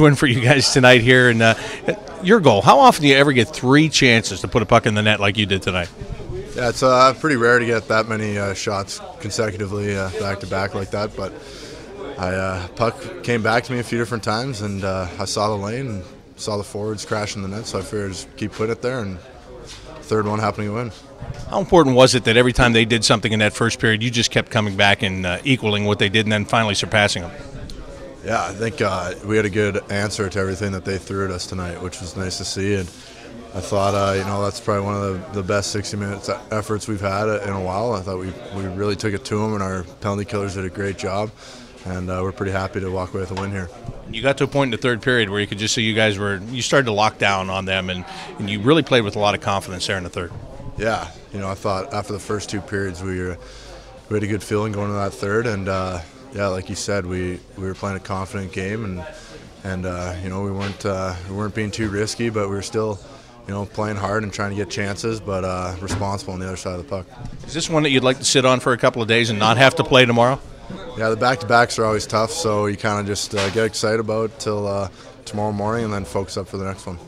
win for you guys tonight here, and uh, your goal. How often do you ever get three chances to put a puck in the net like you did tonight? Yeah, it's uh, pretty rare to get that many uh, shots consecutively uh, back to back like that. But I uh, puck came back to me a few different times, and uh, I saw the lane and saw the forwards crashing the net. So I figured just keep putting it there, and third one happening to win. How important was it that every time they did something in that first period, you just kept coming back and uh, equaling what they did, and then finally surpassing them? Yeah, I think uh, we had a good answer to everything that they threw at us tonight, which was nice to see. And I thought, uh, you know, that's probably one of the, the best 60 minutes efforts we've had in a while. I thought we, we really took it to them, and our penalty killers did a great job. And uh, we're pretty happy to walk away with a win here. You got to a point in the third period where you could just see you guys were, you started to lock down on them, and, and you really played with a lot of confidence there in the third. Yeah, you know, I thought after the first two periods, we were, we had a good feeling going to that third. And, uh, yeah, like you said, we, we were playing a confident game, and, and uh, you know, we weren't, uh, we weren't being too risky, but we were still – you know, playing hard and trying to get chances, but uh, responsible on the other side of the puck. Is this one that you'd like to sit on for a couple of days and not have to play tomorrow? Yeah, the back-to-backs are always tough, so you kind of just uh, get excited about till uh, tomorrow morning and then focus up for the next one.